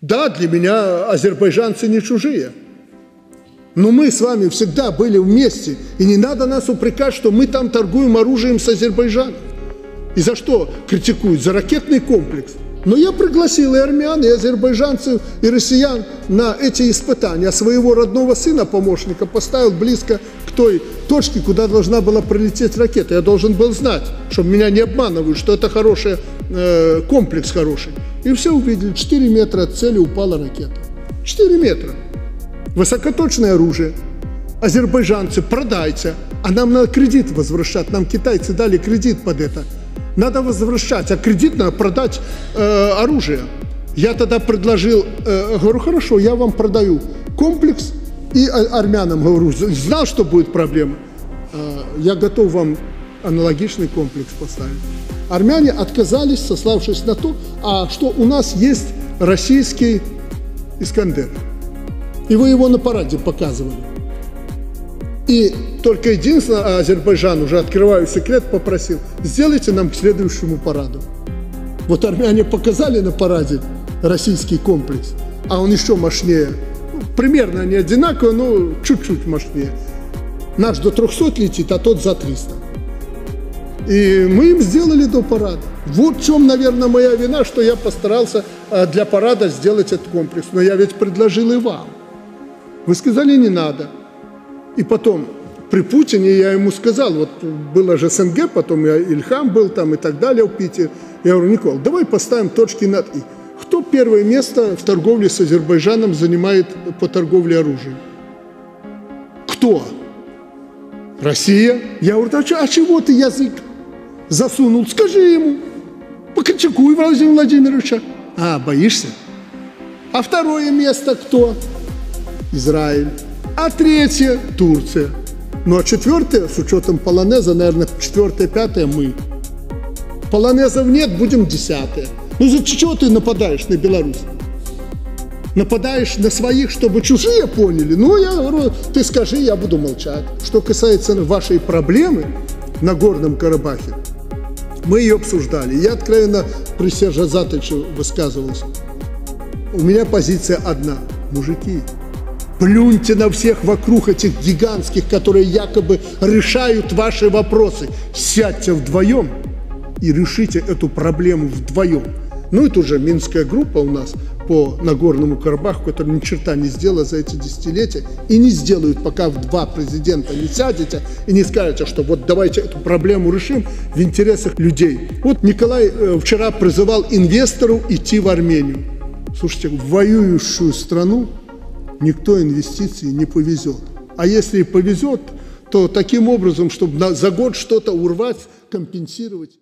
Да, для меня азербайджанцы не чужие. Но мы с вами всегда были вместе. И не надо нас упрекать, что мы там торгуем оружием с Азербайджаном. И за что критикуют? За ракетный комплекс. Но я пригласил и армян, и азербайджанцев, и россиян на эти испытания. А своего родного сына, помощника, поставил близко к той точке, куда должна была прилететь ракета. Я должен был знать, чтобы меня не обманывают, что это хороший э, комплекс хороший. И все увидели, 4 метра от цели упала ракета. 4 метра. Высокоточное оружие. Азербайджанцы, продайте. А нам надо кредит возвращать. Нам китайцы дали кредит под это. Надо возвращать, а кредит надо продать э, оружие. Я тогда предложил, э, говорю, хорошо, я вам продаю комплекс и армянам говорю, знал, что будет проблема. Э, я готов вам аналогичный комплекс поставить. Армяне отказались, сославшись на то, а что у нас есть российский Искандер. И вы его на параде показывали. И только единственное, а Азербайджан, уже открываю секрет, попросил, сделайте нам к следующему параду. Вот армяне показали на параде российский комплекс, а он еще мощнее. Примерно они одинаковые, но чуть-чуть мощнее. Наш до 300 летит, а тот за 300. И мы им сделали до парада. Вот в чем, наверное, моя вина, что я постарался а, для парада сделать этот комплекс. Но я ведь предложил и вам. Вы сказали, не надо. И потом, при Путине я ему сказал, вот было же СНГ, потом я Ильхам был там и так далее в Питере. Я говорю, Никол, давай поставим точки над «и». Кто первое место в торговле с Азербайджаном занимает по торговле оружием? Кто? Россия? Я говорю, а чего ты язык засунул? Скажи ему. Покритикуй Владимира Владимировича. А, боишься? А второе место кто? Израиль. А третье – Турция. Ну а четвертое, с учетом полонеза, наверное, четвертое, пятое – мы. Полонезов нет, будем десятое. Ну за чего ты нападаешь на Беларусь? Нападаешь на своих, чтобы чужие поняли? Ну, я говорю, ты скажи, я буду молчать. Что касается вашей проблемы на Горном Карабахе, мы ее обсуждали. Я откровенно при Серже Затычу высказывался. У меня позиция одна. Мужики, плюньте на всех вокруг этих гигантских, которые якобы решают ваши вопросы. Сядьте вдвоем и решите эту проблему вдвоем. Ну, это уже Минская группа у нас по Нагорному Карабаху, которая ни черта не сделала за эти десятилетия и не сделают, пока в два президента не сядете и не скажете, что вот давайте эту проблему решим в интересах людей. Вот Николай э, вчера призывал инвестору идти в Армению. Слушайте, в воюющую страну никто инвестиций не повезет. А если и повезет, то таким образом, чтобы за год что-то урвать, компенсировать.